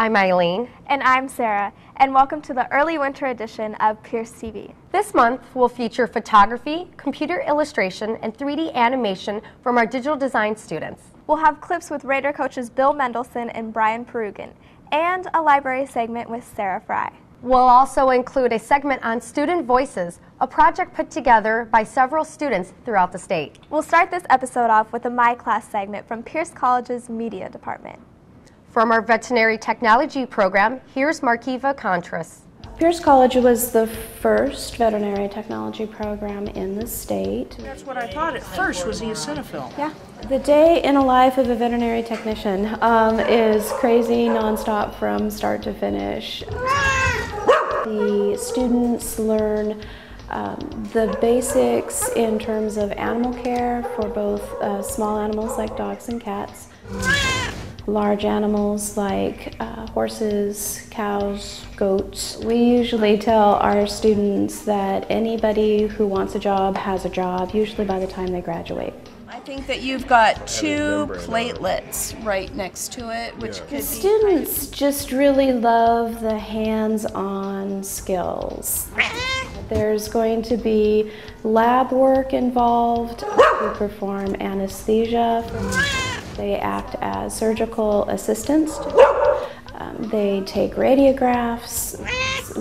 I'm Eileen. And I'm Sarah, and welcome to the early winter edition of Pierce TV. This month will feature photography, computer illustration, and 3D animation from our digital design students. We'll have clips with Raider coaches Bill Mendelson and Brian Purugganan, and a library segment with Sarah Frye. We'll also include a segment on Student Voices, a project put together by several students throughout the state. We'll start this episode off with a My Class segment from Pierce College's Media Department. From our veterinary technology program, here's Markiva Contris. Pierce College was the first veterinary technology program in the state. That's what I thought at first was the eosinophil. Yeah. The day in a life of a veterinary technician um, is crazy nonstop from start to finish. The students learn um, the basics in terms of animal care for both uh, small animals like dogs and cats large animals like uh, horses, cows, goats. We usually tell our students that anybody who wants a job has a job, usually by the time they graduate. I think that you've got two platelets right next to it, which The could students just really love the hands-on skills. There's going to be lab work involved. We perform anesthesia. They act as surgical assistants. Um, they take radiographs.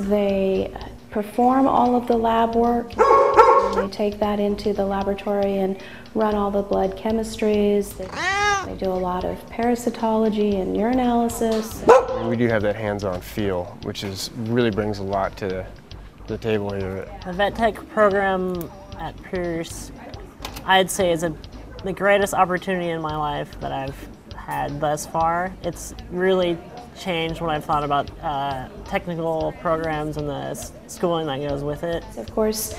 They perform all of the lab work. They take that into the laboratory and run all the blood chemistries. They, they do a lot of parasitology and urinalysis. We do have that hands-on feel, which is really brings a lot to the table here. The vet tech program at Pierce, I'd say, is a, the greatest opportunity in my life that I've had thus far. It's really changed what I've thought about uh, technical programs and the s- schooling that goes with it. Of course,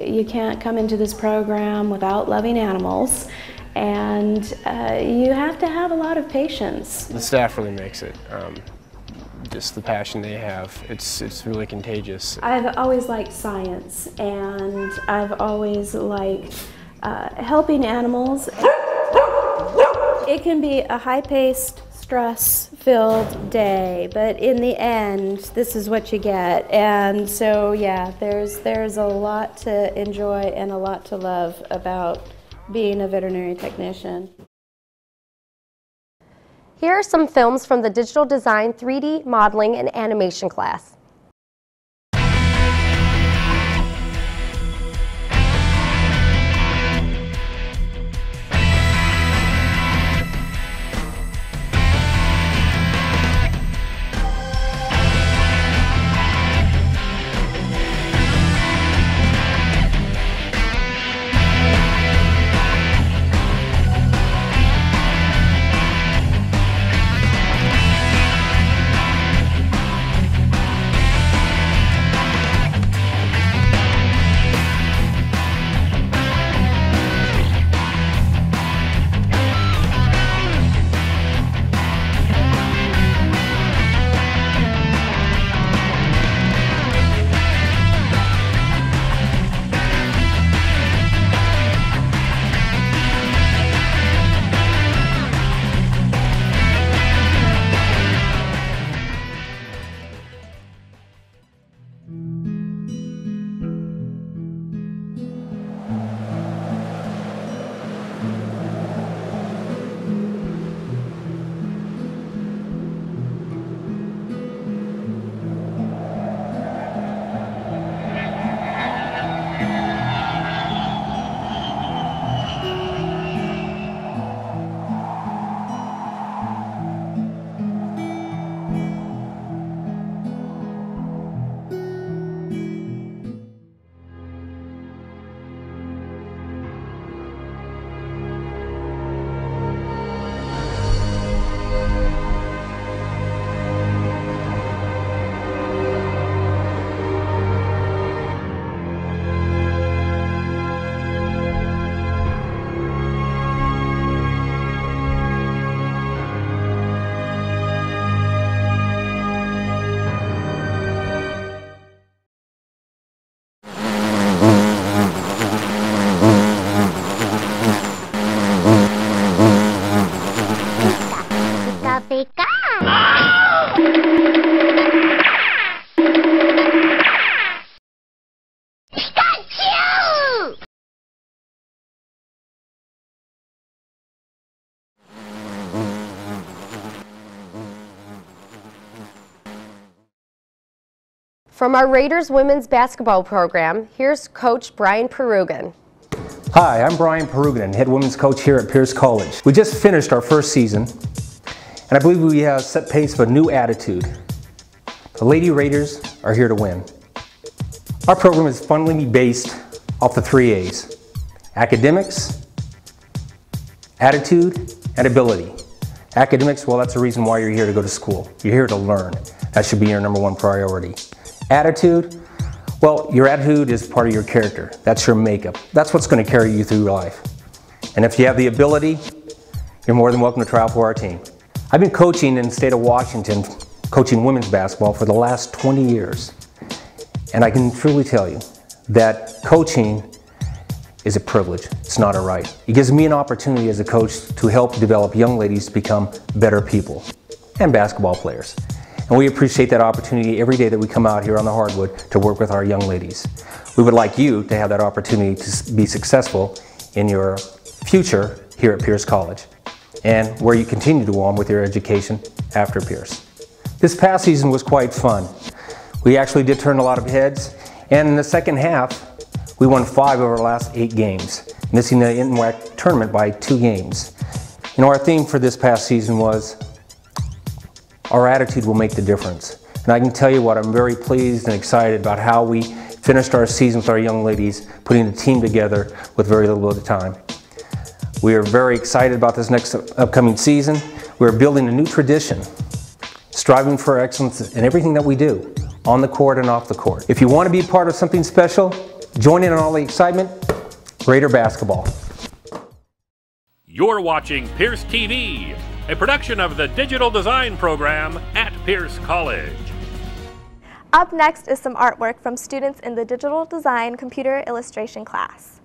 you can't come into this program without loving animals, and uh, you have to have a lot of patience. The staff really makes it. Um, just the passion they have, it's it's really contagious. I've always liked science, and I've always liked uh, helping animals. It can be a high paced, stress filled day, but in the end, this is what you get. And so, yeah, there's, there's a lot to enjoy and a lot to love about being a veterinary technician. Here are some films from the digital design, 3D modeling, and animation class. From our Raiders women's basketball program, here's Coach Brian Purugganan. Hi, I'm Brian Purugganan, head women's coach here at Pierce College. We just finished our first season, and I believe we have set pace of a new attitude. The Lady Raiders are here to win. Our program is fundamentally based off the three A's academics, attitude, and ability. Academics, well, that's the reason why you're here to go to school. You're here to learn. That should be your number one priority. Attitude, well, your attitude is part of your character. That's your makeup. That's what's going to carry you through life. And if you have the ability, you're more than welcome to try out for our team. I've been coaching in the state of Washington, coaching women's basketball for the last 20 years. And I can truly tell you that coaching is a privilege. It's not a right. It gives me an opportunity as a coach to help develop young ladies to become better people and basketball players. And we appreciate that opportunity every day that we come out here on the hardwood to work with our young ladies. We would like you to have that opportunity to be successful in your future here at Pierce College and where you continue to go on with your education after Pierce. This past season was quite fun. We actually did turn a lot of heads, and in the second half, we won five of our last eight games, missing the NWAC tournament by two games. You know, our theme for this past season was our attitude will make the difference. And I can tell you what, I'm very pleased and excited about how we finished our season with our young ladies, putting the team together with very little of time. We are very excited about this next upcoming season. We're building a new tradition, striving for excellence in everything that we do, on the court and off the court. If you want to be part of something special, join in on all the excitement, Raider basketball. You're watching Pierce TV a production of the Digital Design Program at Pierce College. Up next is some artwork from students in the Digital Design Computer Illustration class.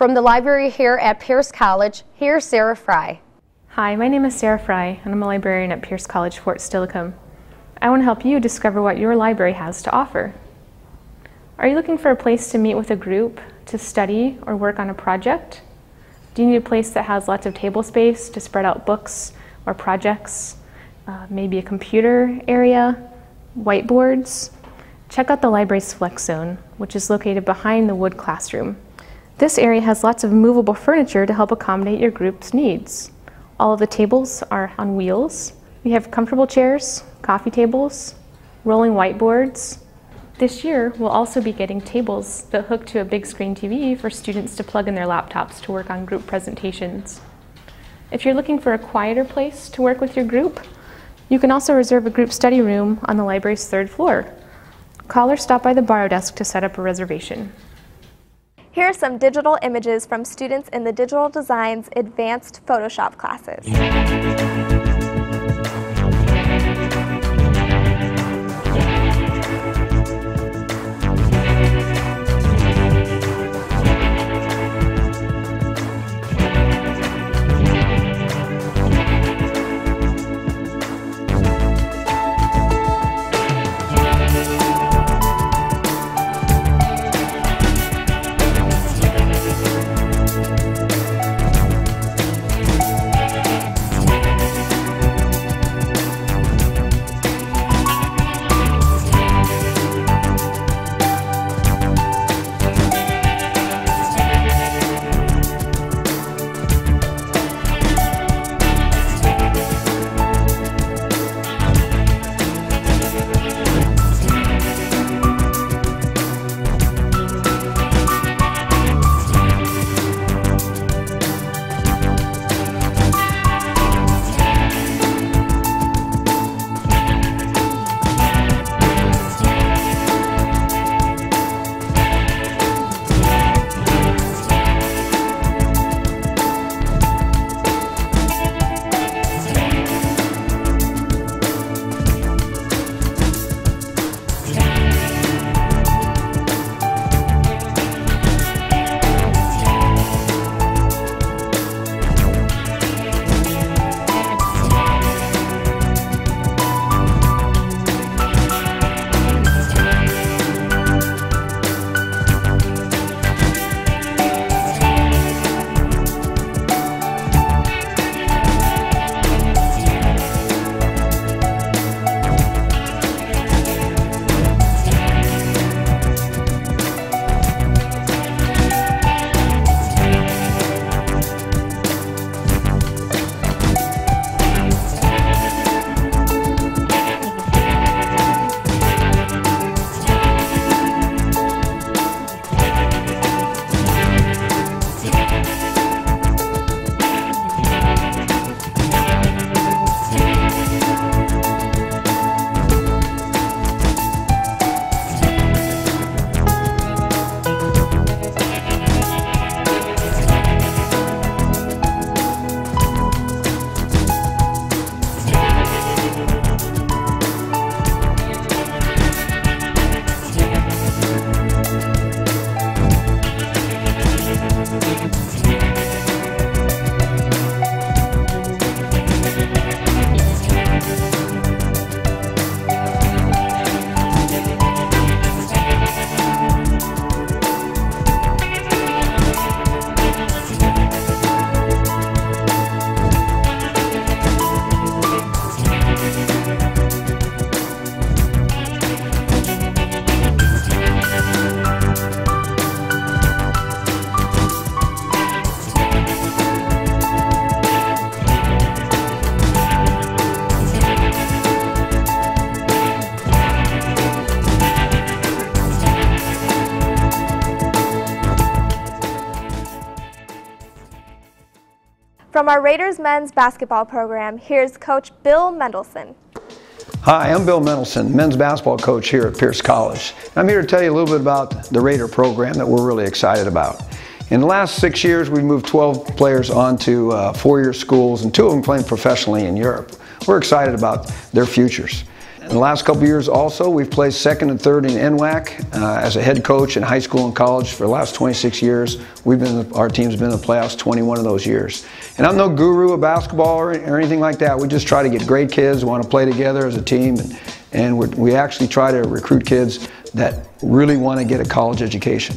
From the library here at Pierce College, here's Sarah Frye. Hi, my name is Sarah Frye, and I'm a librarian at Pierce College, Fort Steilacoom. I want to help you discover what your library has to offer. Are you looking for a place to meet with a group, to study, or work on a project? Do you need a place that has lots of table space to spread out books or projects? Uh, maybe a computer area, whiteboards? Check out the library's Flex Zone, which is located behind the wood classroom. This area has lots of movable furniture to help accommodate your group's needs. All of the tables are on wheels. We have comfortable chairs, coffee tables, rolling whiteboards. This year, we'll also be getting tables that hook to a big screen TV for students to plug in their laptops to work on group presentations. If you're looking for a quieter place to work with your group, you can also reserve a group study room on the library's third floor. Call or stop by the borrow desk to set up a reservation. Here are some digital images from students in the Digital Designs Advanced Photoshop classes. Our Raiders men's basketball program, here's Coach Bill Mendelson. Hi, I'm Bill Mendelson, men's basketball coach here at Pierce College. I'm here to tell you a little bit about the Raider program that we're really excited about. In the last six years, we've moved 12 players onto uh, four-year schools, and two of them playing professionally in Europe. We're excited about their futures. In the last couple years also, we've placed second and third in NWAC uh, as a head coach in high school and college for the last 26 years. We've been, our team's been in the playoffs 21 of those years. And I'm no guru of basketball or, or anything like that. We just try to get great kids want to play together as a team. And, and we actually try to recruit kids that really want to get a college education.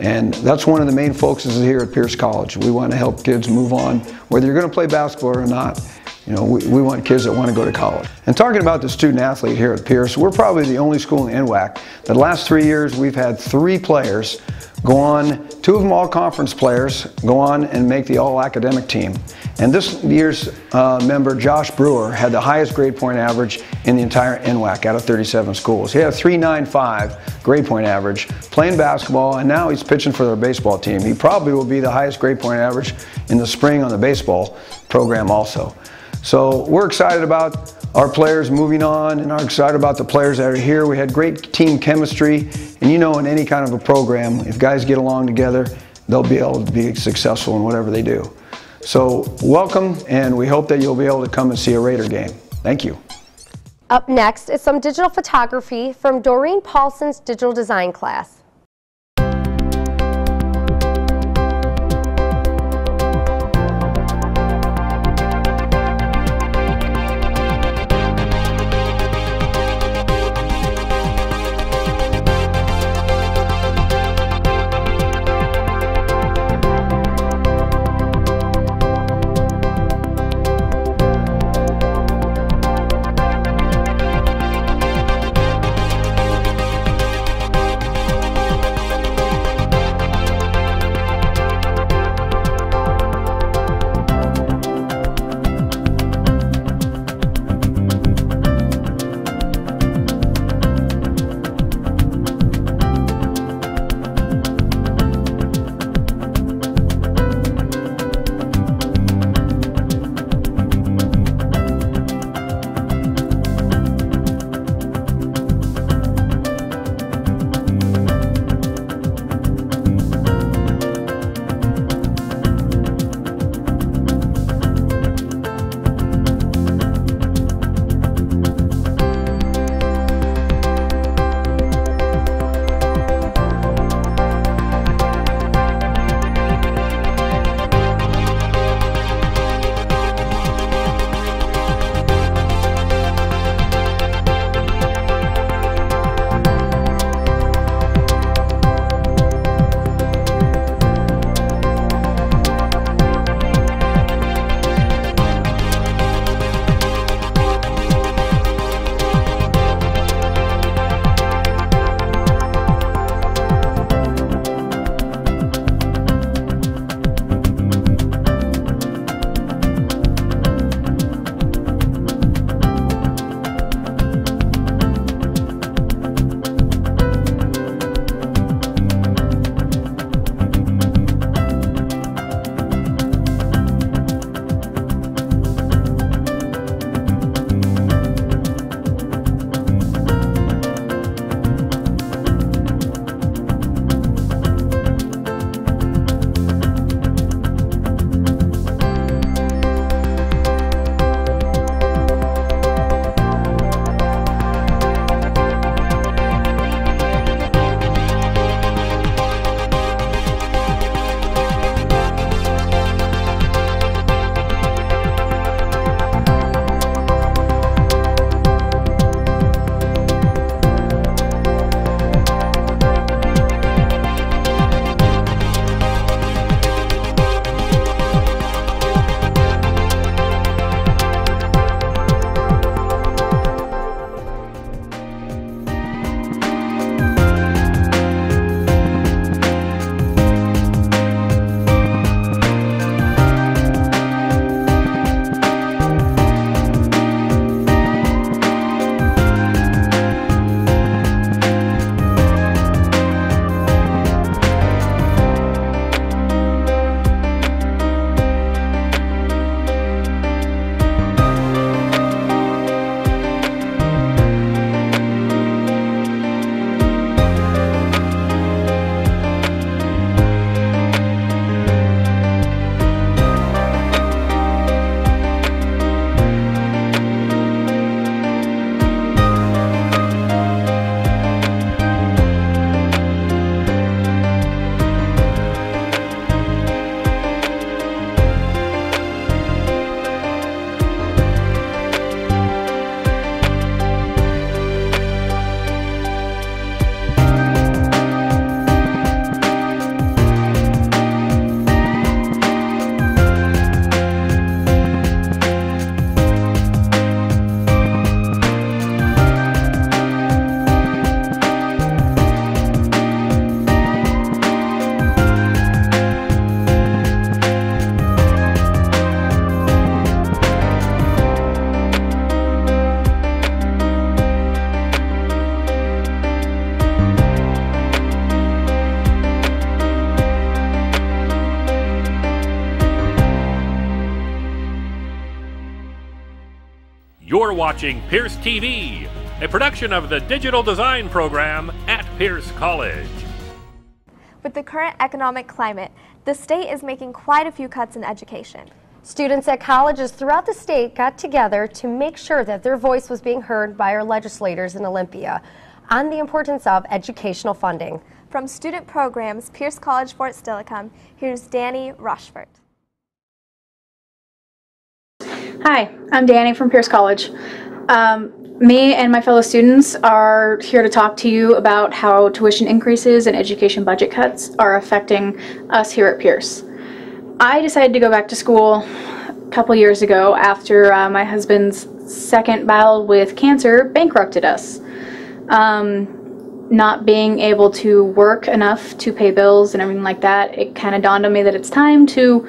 And that's one of the main focuses here at Pierce College. We want to help kids move on, whether you're going to play basketball or not. You know, we, we want kids that want to go to college. And talking about the student athlete here at Pierce, we're probably the only school in NWAC. The last three years, we've had three players go on, two of them all conference players, go on and make the all academic team. And this year's uh, member, Josh Brewer, had the highest grade point average in the entire NWAC out of 37 schools. He had a 395 grade point average playing basketball, and now he's pitching for their baseball team. He probably will be the highest grade point average in the spring on the baseball program also. So we're excited about our players moving on and are excited about the players that are here. We had great team chemistry, and you know in any kind of a program, if guys get along together, they'll be able to be successful in whatever they do. So welcome, and we hope that you'll be able to come and see a Raider game. Thank you. Up next is some digital photography from Doreen Paulson's digital design class. Watching Pierce TV, a production of the digital design program at Pierce College. With the current economic climate, the state is making quite a few cuts in education. Students at colleges throughout the state got together to make sure that their voice was being heard by our legislators in Olympia on the importance of educational funding. From student programs, Pierce College Fort Steilacoom, here's Dani Rochefort. Hi, I'm Dani from Pierce College. Um, me and my fellow students are here to talk to you about how tuition increases and education budget cuts are affecting us here at Pierce. I decided to go back to school a couple years ago after uh, my husband's second battle with cancer bankrupted us. Um, not being able to work enough to pay bills and everything like that, it kind of dawned on me that it's time to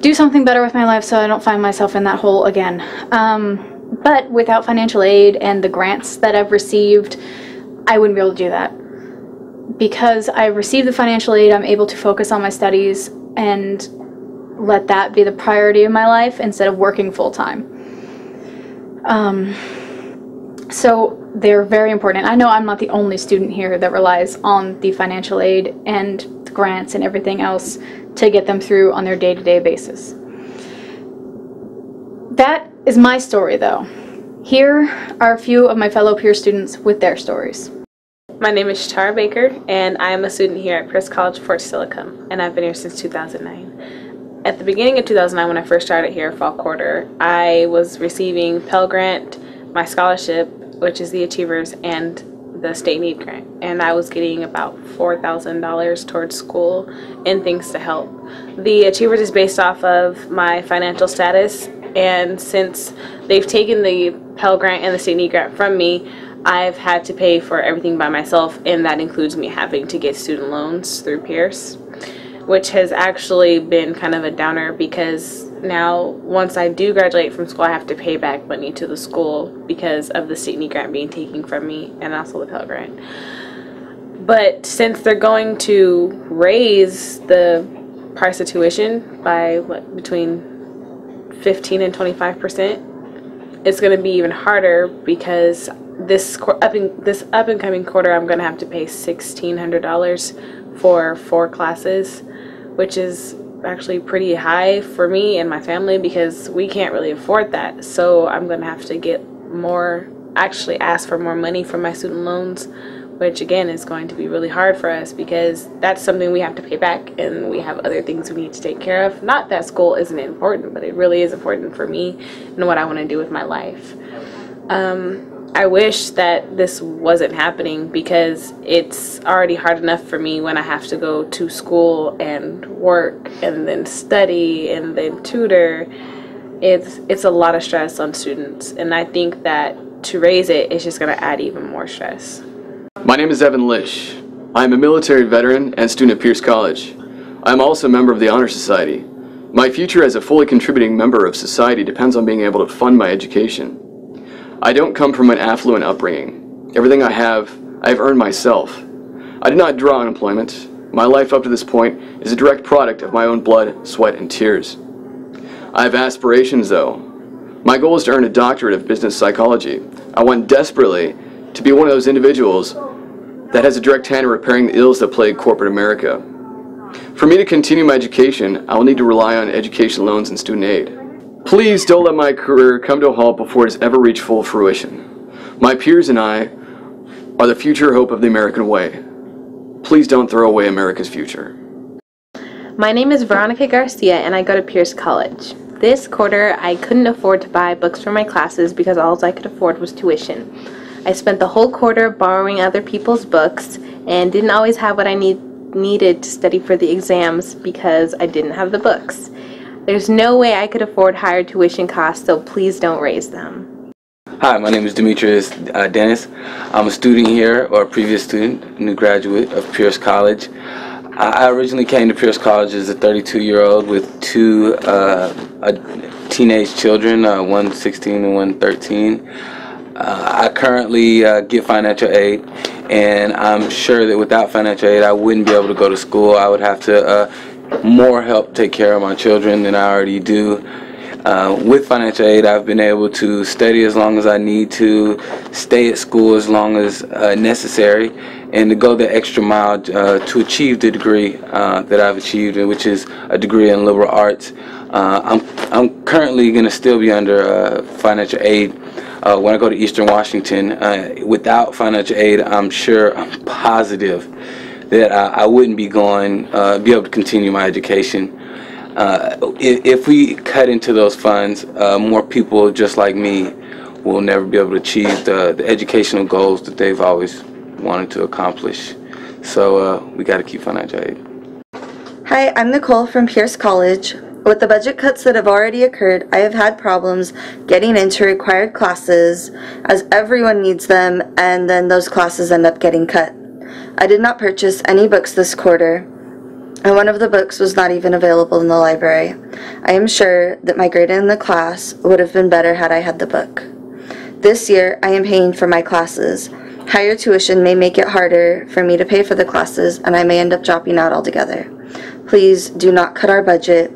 do something better with my life so I don't find myself in that hole again. Um, but without financial aid and the grants that I've received, I wouldn't be able to do that. Because I received the financial aid, I'm able to focus on my studies and let that be the priority of my life instead of working full time. Um, so they're very important. I know I'm not the only student here that relies on the financial aid and the grants and everything else to get them through on their day-to-day basis. That is my story though. Here are a few of my fellow peer students with their stories. My name is Tara Baker and I am a student here at Pierce College Fort Steilacoom and I've been here since 2009. At the beginning of 2009 when I first started here fall quarter, I was receiving Pell Grant, my scholarship, which is the Achievers, and the state need grant. And I was getting about $4,000 towards school and things to help. The Achievers is based off of my financial status. And since they've taken the Pell Grant and the state need grant from me, I've had to pay for everything by myself. And that includes me having to get student loans through Pierce, which has actually been kind of a downer because now once I do graduate from school I have to pay back money to the school because of the need grant being taken from me and also the Pell Grant. But since they're going to raise the price of tuition by what between 15 and 25 percent, it's going to be even harder because this up in, this up and coming quarter I'm going to have to pay $1,600 for four classes, which is actually pretty high for me and my family because we can't really afford that. So I'm going to have to get more, actually ask for more money for my student loans, which again is going to be really hard for us because that's something we have to pay back and we have other things we need to take care of. Not that school isn't important, but it really is important for me and what I want to do with my life. Um, I wish that this wasn't happening because it's already hard enough for me when I have to go to school and work and then study and then tutor. It's it's a lot of stress on students and I think that to raise it it's just going to add even more stress. My name is Evan Lish. I am a military veteran and student at Pierce College. I am also a member of the Honor Society. My future as a fully contributing member of society depends on being able to fund my education. I don't come from an affluent upbringing. Everything I have, I have earned myself. I did not draw unemployment. My life up to this point is a direct product of my own blood, sweat, and tears. I have aspirations, though. My goal is to earn a doctorate of business psychology. I want desperately to be one of those individuals that has a direct hand in repairing the ills that plague corporate America. For me to continue my education, I will need to rely on education loans and student aid. Please don't let my career come to a halt before it has ever reached full fruition. My peers and I are the future hope of the American way. Please don't throw away America's future. My name is Veronica Garcia and I go to Pierce College. This quarter, I couldn't afford to buy books for my classes because all I could afford was tuition. I spent the whole quarter borrowing other people's books and didn't always have what I need, needed to study for the exams because I didn't have the books. There's no way I could afford higher tuition costs, so please don't raise them. Hi, my name is Demetrius uh, Dennis. I'm a student here, or a previous student, new graduate of Pierce College. I originally came to Pierce College as a 32-year-old with two uh, teenage children, uh, one 16 and one 13. Uh, I currently uh, get financial aid, and I'm sure that without financial aid, I wouldn't be able to go to school. I would have to uh, more help take care of my children than I already do. Uh, with financial aid, I've been able to study as long as I need to, stay at school as long as uh, necessary, and to go the extra mile uh, to achieve the degree uh, that I've achieved, which is a degree in liberal arts. Uh, I'm, I'm currently going to still be under uh, financial aid when I go to Eastern Washington. Without financial aid, I'm sure, I'm positive that I, I wouldn't be going, uh, be able to continue my education. Uh, if, if, we cut into those funds, uh, more people just like me will never be able to achieve the, the educational goals that they've always wanted to accomplish. So uh, we got to keep financial aid. Hi, I'm Nicole from Pierce College. With the budget cuts that have already occurred, I have had problems getting into required classes as everyone needs them and then those classes end up getting cut. I did not purchase any books this quarter and one of the books was not even available in the library. I am sure that my grade in the class would have been better had I had the book. This year, I am paying for my classes. Higher tuition may make it harder for me to pay for the classes, and I may end up dropping out altogether. Please do not cut our budget.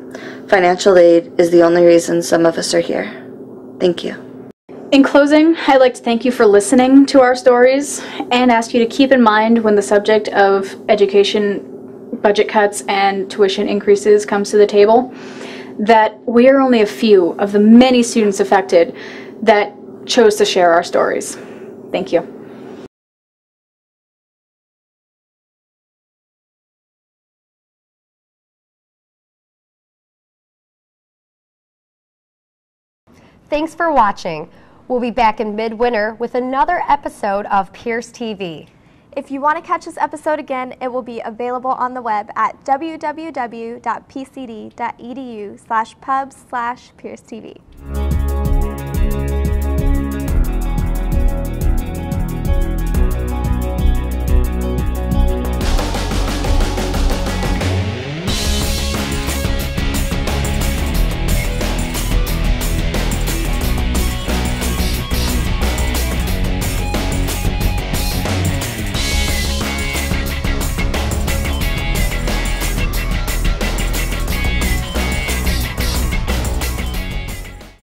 Financial aid is the only reason some of us are here. Thank you. In closing, I'd like to thank you for listening to our stories and ask you to keep in mind when the subject of education budget cuts and tuition increases comes to the table that we are only a few of the many students affected that chose to share our stories. Thank you. Thanks for watching. We'll be back in midwinter with another episode of Pierce TV. If you want to catch this episode again, it will be available on the web at www.pcd.edu slash pubs slash Pierce TV.